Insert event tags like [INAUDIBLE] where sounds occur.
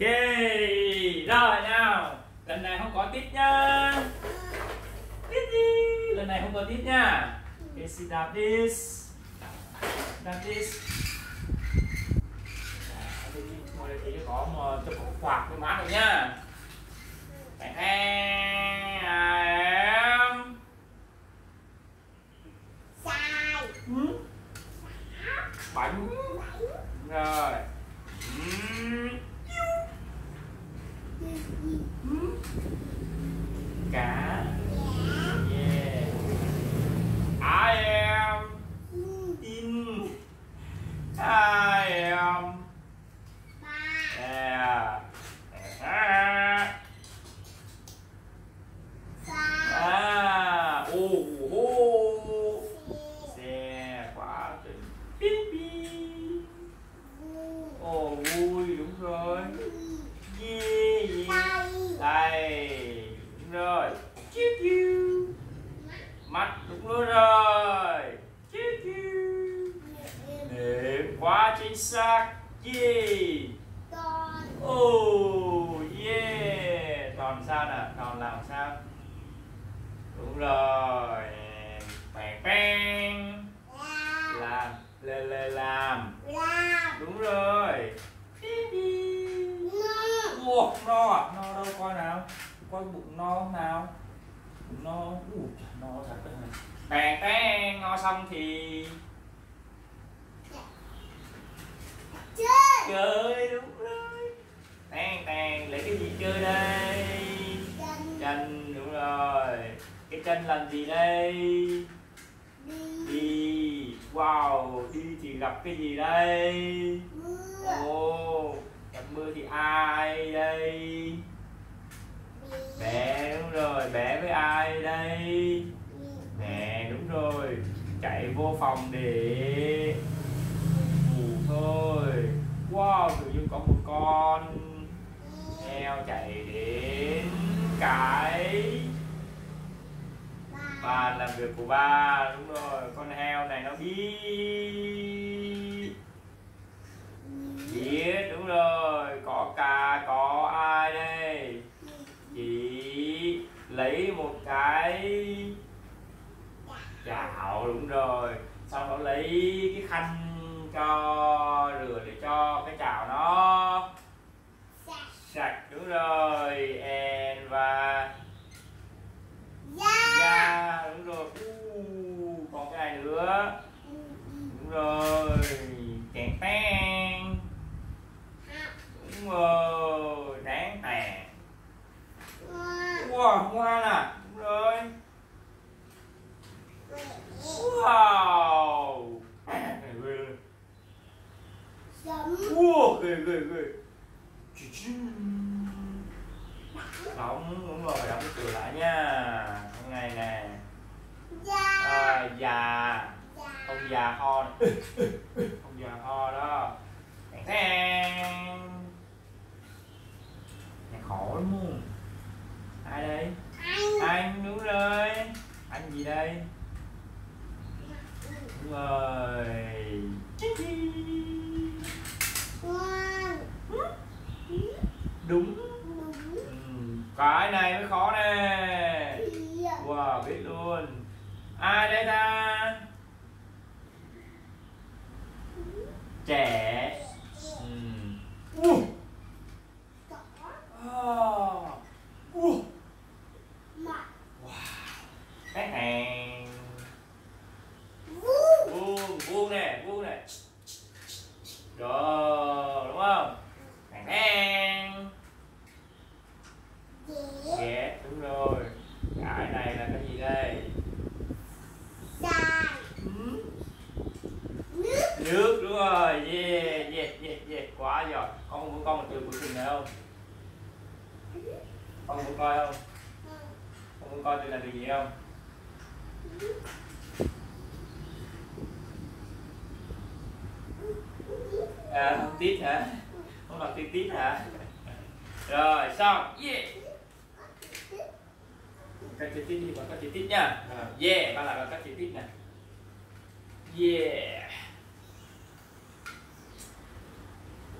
ok rồi nào. Lần này không có tít nhá. Tít đi. Lần này không có tít nhá. Okay sit down this down this ngồi đây thì có một chụp quạt với má rồi nhá. Em sai. Ừ. bánh. Rồi. Ừ. Cá yeah I am in I am ba yeah à, sai à. ô hô xe quá tình pi pi ồ vui đúng rồi yeah, yeah. đây đúng rồi. Chiu chiu. Mắt đúng luôn rồi. Chiu chiu. Điểm quá chính xác. Yeah con oh yeah. Còn sao nè? Còn làm sao? Đúng rồi bang bang làm làm lên lên làm làm đúng rồi Đi đi. ngon Ủa, no à? No đâu Coi bụng no nào? Bụng no Ủa, no thật đấy Bèn bèn no xong thì chơi. Chơi đúng rồi. Tèn tèn lấy cái gì chơi đây? Chân. Chân đúng rồi. Cái chân làm gì đây? Đi. Đi. Wow, đi thì gặp cái gì đây? Mưa. Ồ, gặp mưa thì ai đây bé, đúng rồi, bé với ai đây? Mẹ đúng rồi, chạy vô phòng để ngủ thôi. Wow, tự nhiên có một con heo chạy đến cái bàn làm việc của ba, đúng rồi, con heo này nó biết. Biết đúng rồi có ca có ai đây chỉ lấy một cái đúng rồi. Xong nó lấy cái khăn cho rửa để cho cái chảo nó sạch. đúng rồi and và da đúng rồi uh, còn cái này nữa đúng rồi kẹn tan đúng rồi đáng tàn wow ngoan à đúng rồi wow wow ghê ghê ghê Chì chì. Đóng đúng rồi đóng cái cửa lại nha. Hôm nay nè. À, già. Ông già ho này. [LAUGHS] ông già ho đó. Thang này khổ lắm luôn. Ai đây? Anh. Đúng rồi anh gì đây? Đúng rồi. Đúng. Cái này mới khó nè. Wow biết luôn. Ai đây ta? Trẻ. Ừ. uh. Uh. Hàng. Vuông vuông nè vuông nè. Rồi đúng không hàng hàng ghét đúng rồi cái này là cái gì đây Ừ. nước đúng rồi yeah yeah yeah yeah quá giỏi con muốn con một từ cuối cùng này không con muốn coi không? Con muốn coi từ là từ gì không? À không tít hả? Không đọc tít tít hả? Rồi xong. Yeah. Các chữ tít đi bằng các chữ tít nha. Rồi, yeah ba lại bằng các chữ tít nè. Yeah